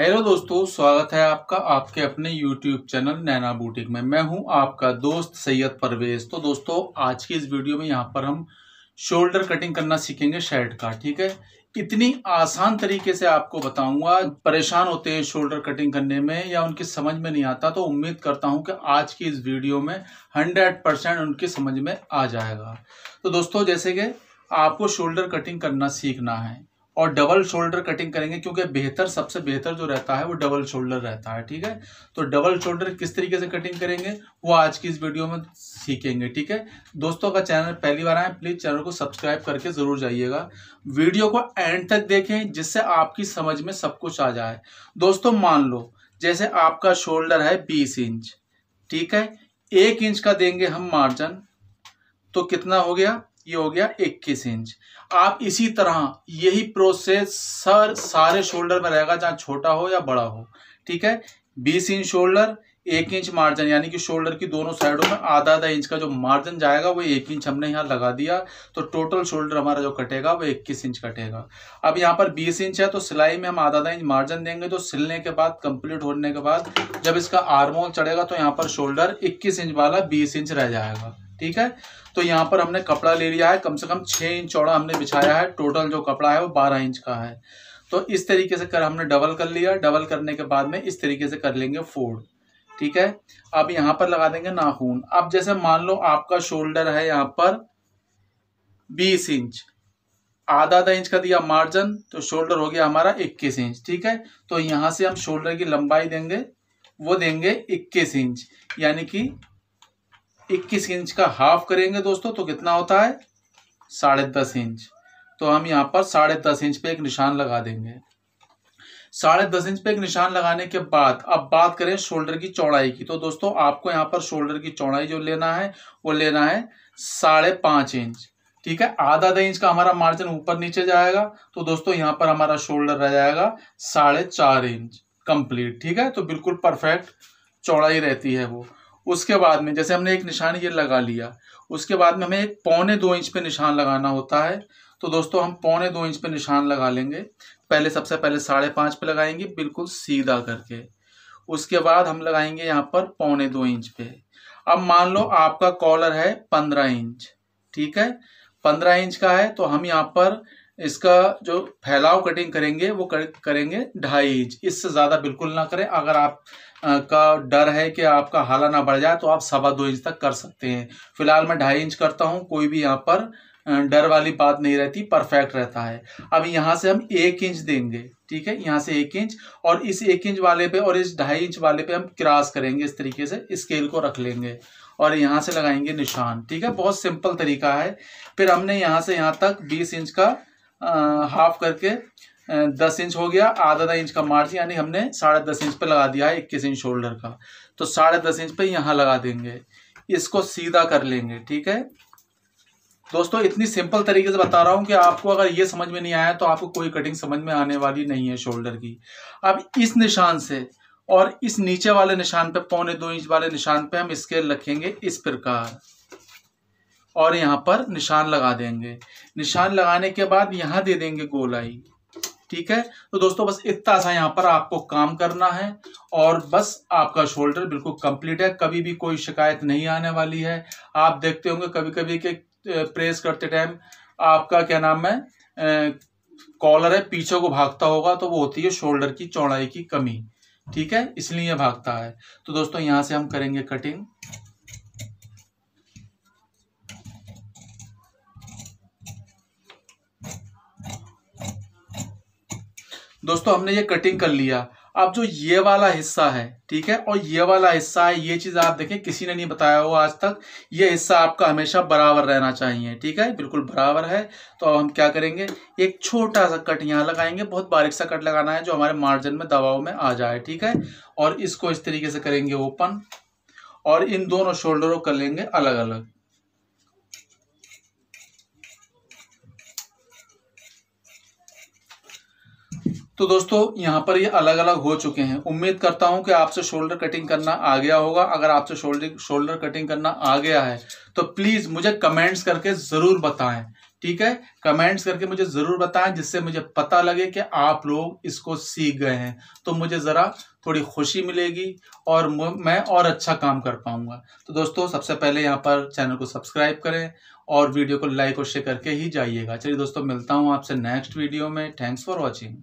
Hello दोस्तों, स्वागत है आपका आपके अपने यूट्यूब चैनल नैना बूटिक में। मैं हूँ आपका दोस्त सैयद परवेज। तो दोस्तों, आज की इस वीडियो में यहाँ पर हम शोल्डर कटिंग करना सीखेंगे शर्ट का, ठीक है? इतनी आसान तरीके से आपको बताऊँगा, परेशान होते हैं शोल्डर कटिंग करने में या उनकी समझ में नहीं आता तो उम्मीद करता हूँ कि आज की इस वीडियो में हंड्रेड परसेंट उनकी समझ में आ जाएगा। तो दोस्तों, जैसे कि आपको शोल्डर कटिंग करना सीखना है और डबल शोल्डर कटिंग करेंगे, क्योंकि बेहतर, सबसे बेहतर जो रहता है वो डबल शोल्डर रहता है, ठीक है? तो डबल शोल्डर किस तरीके से कटिंग करेंगे, वो आज की इस वीडियो में सीखेंगे, ठीक है? दोस्तों का चैनल पहली बार आए, प्लीज़ चैनल को सब्सक्राइब करके ज़रूर जाइएगा। वीडियो को एंड तक देखें, जिससे आपकी समझ में सब कुछ आ जाए। दोस्तों, मान लो, जैसे आपका शोल्डर है बीस इंच, ठीक है? एक इंच का देंगे हम मार्जिन तो कितना हो गया? ये हो गया इक्कीस इंच। आप इसी तरह यही प्रोसेस सर, सारे शोल्डर में रहेगा, चाहे छोटा हो या बड़ा हो। ठीक है? बीस इंच शोल्डर एक इंच मार्जिन यानी कि शोल्डर की दोनों साइडों में आधा आधा इंच का जो मार्जिन जाएगा, वो एक इंच हमने यहाँ लगा दिया। तो टोटल शोल्डर हमारा जो कटेगा, वो इक्कीस इंच कटेगा। अब यहाँ पर बीस इंच है तो सिलाई में हम आधा आधा इंच मार्जिन देंगे तो सिलने के बाद कंप्लीट होने के बाद, जब इसका आर्मोल चढ़ेगा तो यहाँ पर शोल्डर इक्कीस इंच वाला बीस इंच रह जाएगा। ठीक है? तो यहाँ पर हमने कपड़ा ले लिया है, कम से कम छः इंच चौड़ा हमने बिछाया है। टोटल जो कपड़ा है वो बारह इंच का है। तो इस तरीके से कर हमने डबल कर लिया। डबल करने के बाद में इस तरीके से कर लेंगे फोल्ड ठीक है? अब यहाँ पर लगा देंगे नाखून। अब जैसे मान लो आपका शोल्डर है यहाँ पर बीस इंच। आधा आधा इंच का दिया मार्जिन तो शोल्डर हो गया हमारा इक्कीस इंच। ठीक है? तो यहाँ से हम शोल्डर की लंबाई देंगे, वो देंगे इक्कीस इंच। यानी कि इक्कीस इंच का हाफ़ करेंगे दोस्तों तो कितना होता है? साढ़े दस इंच। तो हम यहाँ पर साढ़े दस इंच पे एक निशान लगा देंगे। साढ़े दस इंच पे एक निशान लगाने के बाद, अब बात करें शोल्डर की चौड़ाई की। तो दोस्तों, आपको यहाँ पर शोल्डर की चौड़ाई जो लेना है, वो लेना है साढ़े पाँच इंच। ठीक है? आधा आधा इंच का हमारा मार्जिन ऊपर नीचे जाएगा। तो दोस्तों, यहाँ पर हमारा शोल्डर रह जाएगा साढ़े चार इंच कंप्लीट। ठीक है? तो बिल्कुल परफेक्ट चौड़ाई रहती है वो। उसके बाद में, जैसे हमने एक निशान ये लगा लिया, उसके बाद में हमें एक पौने दो इंच पे निशान लगाना होता है। तो दोस्तों, हम पौने दो इंच पे निशान लगा लेंगे। पहले, सबसे पहले साढ़े पाँच पे लगाएँगे, बिल्कुल सीधा करके। उसके बाद हम लगाएँगे यहाँ पर पौने दो इंच पे। अब मान लो आपका कॉलर है पंद्रह इंच, ठीक है? पंद्रह इंच का है तो हम यहाँ पर इसका जो फैलाव कटिंग करेंगे वो कर, करेंगे ढाई इंच इससे ज़्यादा बिल्कुल ना करें। अगर आप आ, का डर है कि आपका हाला ना बढ़ जाए तो आप सवा दो इंच तक कर सकते हैं। फ़िलहाल मैं ढाई इंच करता हूँ कोई भी यहाँ पर डर वाली बात नहीं रहती परफेक्ट रहता है। अब यहाँ से हम एक इंच देंगे ठीक है? यहाँ से एक इंच और इस एक इंच वाले पे और इस ढाई इंच वाले पे हम क्रॉस करेंगे इस तरीके से स्केल को रख लेंगे और यहाँ से लगाएँगे निशान ठीक है? बहुत सिंपल तरीका है। फिर हमने यहाँ से यहाँ तक बीस इंच का हाफ़ करके दस इंच हो गया, आधा आधा इंच का मार्जिन यानी हमने साढ़े दस इंच पे लगा दिया है इक्कीस इंच शोल्डर का। तो साढ़े दस इंच पे यहाँ लगा देंगे। इसको सीधा कर लेंगे, ठीक है? दोस्तों, इतनी सिंपल तरीके से बता रहा हूँ कि आपको अगर ये समझ में नहीं आया तो आपको कोई कटिंग समझ में आने वाली नहीं है शोल्डर की। अब इस निशान से और इस नीचे वाले निशान पे, पौने दो इंच वाले निशान पे हम स्केल रखेंगे इस प्रकार। और यहाँ पर निशान लगा देंगे। निशान लगाने के बाद यहाँ दे देंगे गोलाई। ठीक है? तो दोस्तों, बस इतना सा यहाँ पर आपको काम करना है और बस आपका शोल्डर बिल्कुल कंप्लीट है। कभी भी कोई शिकायत नहीं आने वाली है। आप देखते होंगे कभी कभी के प्रेस करते टाइम आपका क्या नाम है कॉलर है, पीछे को भागता होगा तो वो होती है शोल्डर की चौड़ाई की कमी। ठीक है? इसलिए भागता है। तो दोस्तों, यहाँ से हम करेंगे कटिंग। दोस्तों, हमने ये कटिंग कर लिया। अब जो ये वाला हिस्सा है, ठीक है, और ये वाला हिस्सा है, ये चीज़ आप देखें, किसी ने नहीं बताया हो आज तक, ये हिस्सा आपका हमेशा बराबर रहना चाहिए, ठीक है, बिल्कुल बराबर है। तो अब हम क्या करेंगे, एक छोटा सा कट यहाँ लगाएँगे, बहुत बारीक सा कट लगाना है, जो हमारे मार्जिन में, दबाव में आ जाए, ठीक है, और इसको इस तरीके से करेंगे ओपन और इन दोनों शोल्डरों कर लेंगे अलग अलग तो दोस्तों, यहाँ पर ये अलग अलग हो चुके हैं। उम्मीद करता हूँ कि आपसे शोल्डर कटिंग करना आ गया होगा। अगर आपसे शोल्डर शोल्डर कटिंग करना आ गया है तो प्लीज़ मुझे कमेंट्स करके ज़रूर बताएँ, ठीक है? कमेंट्स करके मुझे ज़रूर बताएँ, जिससे मुझे पता लगे कि आप लोग इसको सीख गए हैं। तो मुझे ज़रा थोड़ी खुशी मिलेगी और मैं और अच्छा काम कर पाऊँगा। तो दोस्तों, सबसे पहले यहाँ पर चैनल को सब्सक्राइब करें और वीडियो को लाइक और शेयर करके ही जाइएगा। चलिए दोस्तों, मिलता हूँ आपसे नेक्स्ट वीडियो में। Thanks for watching.